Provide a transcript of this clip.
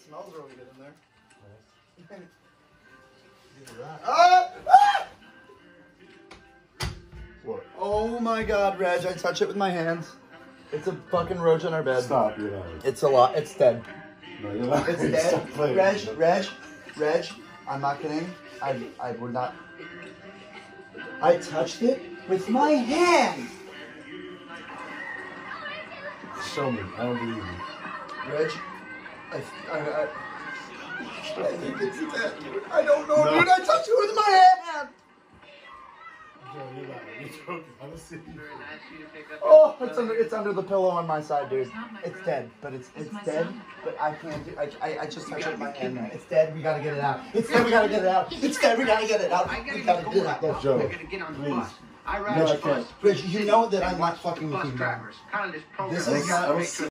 smells really good in there. Right. Ah! Ah! What? Oh my god, Reg, I touch it with my hands. It's a fucking roach on our bed. Stop, you're not. It's a lot. It's dead. No, you're not. It's dead. Reg, Reg, Reg, I'm not kidding. I, I would not. I touched it with my hand. Show me. I don't believe you. Reg, I, I, I, I think it's dead, dude. I don't know, No. dude. I touched it with my hand. Joe, you're not. You're joking. Honestly. Oh, it's under, it's under the pillow on my side, dude. It's dead, but it's it's dead. But I can't do. I, I, I just touched it with my hand. man. It's dead. We gotta get it out. It's dead. We gotta get it out. It's dead. We gotta get it out. We gotta get get it out. going. Joe, I gotta get on the please. I ride No, I can't. bus. Reg, you know that I'm not fucking with you, drivers. Kind this program. This I is don't- not- I don't see